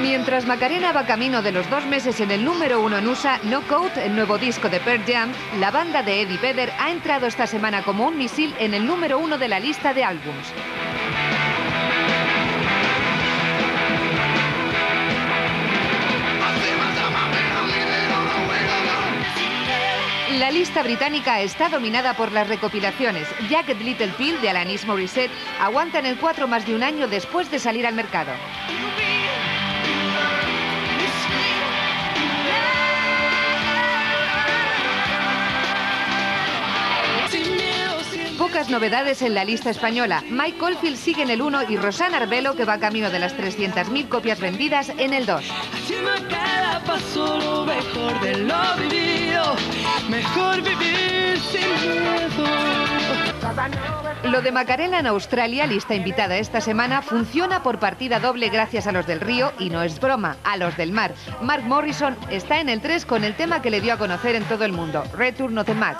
Mientras Macarena va camino de los dos meses en el número uno en USA, Knockout, el nuevo disco de Pearl Jam, la banda de Eddie Vedder ha entrado esta semana como un misil en el número uno de la lista de álbums. La lista británica está dominada por las recopilaciones. Jagged Little Pill de Alanis Morissette aguanta en el 4 más de un año después de salir al mercado. Pocas novedades en la lista española. Mike Oldfield sigue en el 1 y Rosana Arbelo, que va camino de las 300.000 copias vendidas, en el 2. Mejor vivir sin Lo de Macarena en Australia, lista invitada esta semana, funciona por partida doble gracias a los del río y no es broma, a los del mar. Mark Morrison está en el 3 con el tema que le dio a conocer en todo el mundo, Return of the Mac.